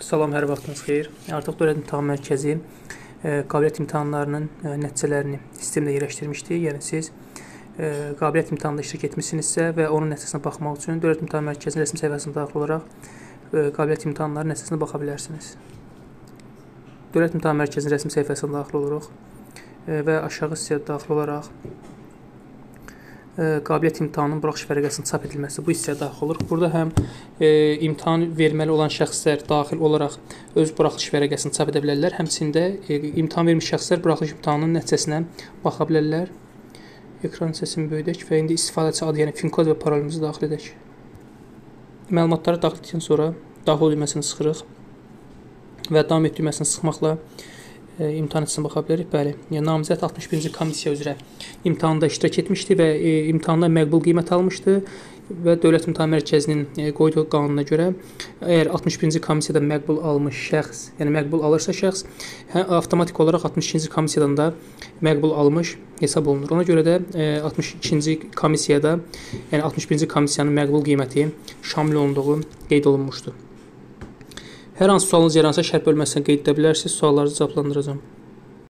Salam, hər vaxtınız xeyir. Artıq Dövlət İmtahan Mərkəzi e, qabiliyyət imtahanlarının e, nəticələrini sistemdə yerləşdirmişdi. Yəni siz e, qabiliyyət imtahanında iştirak etmisinizsə və onun nəticəsinə baxmaq üçün Dövlət İmtahan Mərkəzinin rəsmi səhifəsinə daxil olaraq qabiliyyət imtahanları nəticəsinə baxa bilərsiniz. Dövlət İmtahan Mərkəzinin rəsmi səhifəsinə daxil oluruq və aşağı hissəyə daxil olaraq qabiliyyət imtahanının buraxılış vərəqəsinin çap edilməsi bu hissəyə daxil olur. Burada həm e, imtahan verməli olan şəxslər daxil olaraq öz buraxılış vərəqəsini çap edə bilərlər, həmçində e, imtahan vermiş şəxslər buraxılış imtahanının nəticəsinə baxa bilərlər. Ekran hissəsini böyüdək və indi istifadəçi adı, yəni PIN kod və parolumuzu daxil edək. Məlumatları daxil etdikdən sonra daxil düyməsini sıxırıq və davam et düyməsini sıxmaqla imtahan nəticəsinə baxa bilərik. Bəli, yəni namizəd 61-ci komissiya üzrə imtahanda iştirak etmişdi və e, imtahanda məqbul qiymət almışdı və Dövlət İmtahan Mərkəzinin e, qoyduğu qanuna görə əgər 61-ci komissiyada məqbul almış şəxs, yəni məqbul alırsa şəxs, hə, avtomatik olaraq 62-ci komissiyadan da məqbul almış hesab olunur. Ona görə də e, 62-ci komissiyada, yəni 61-ci komissiyanın məqbul qiyməti şamil olunduğu qeyd olunmuşdur. Hər hansı sualınız yaransa şərh bölməsindən qeyd edə bilərsiniz, suallarınızı cavablandıracağam.